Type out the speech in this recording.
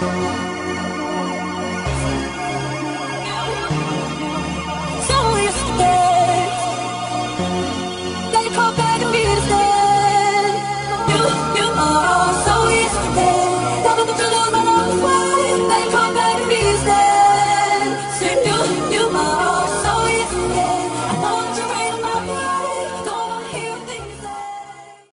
Música